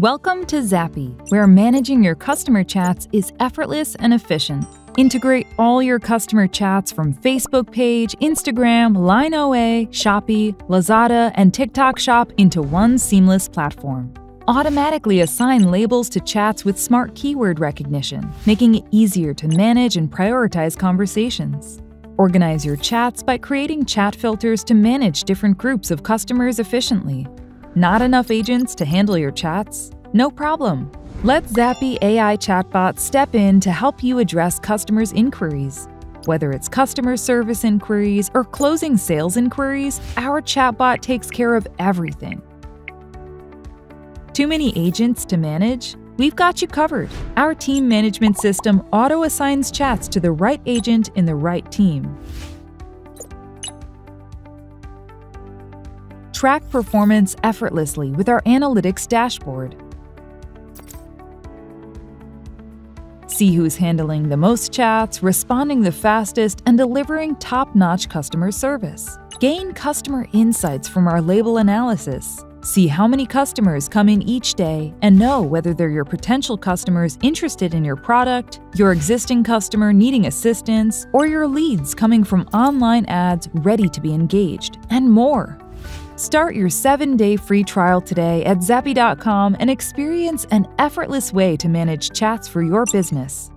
Welcome to Zaapi, where managing your customer chats is effortless and efficient. Integrate all your customer chats from Facebook page, Instagram, Line OA, Shopee, Lazada, and TikTok Shop into one seamless platform. Automatically assign labels to chats with smart keyword recognition, making it easier to manage and prioritize conversations. Organize your chats by creating chat filters to manage different groups of customers efficiently. Not enough agents to handle your chats? No problem. Let Zaapi AI chatbot step in to help you address customers' inquiries. Whether it's customer service inquiries or closing sales inquiries, our chatbot takes care of everything. Too many agents to manage? We've got you covered. Our team management system auto assigns chats to the right agent in the right team. Track performance effortlessly with our analytics dashboard. See who's handling the most chats, responding the fastest, and delivering top notch customer service. Gain customer insights from our label analysis. See how many customers come in each day and know whether they're your potential customers interested in your product, your existing customer needing assistance, or your leads coming from online ads ready to be engaged, and more. Start your seven day free trial today at zaapi.com and experience an effortless way to manage chats for your business.